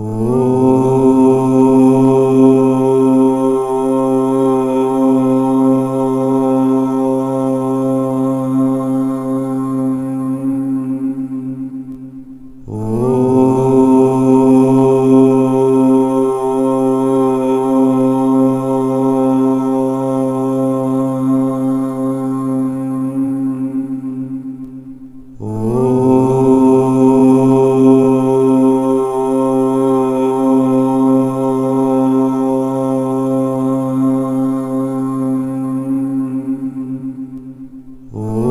Ooh. Oh.